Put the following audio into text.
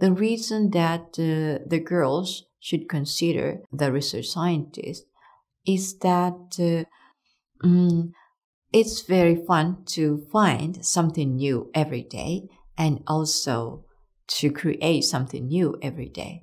the reason that uh, the girls should consider the research scientist is that uh, mm, it's very fun to find something new every day and also to create something new every day.